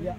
Yeah.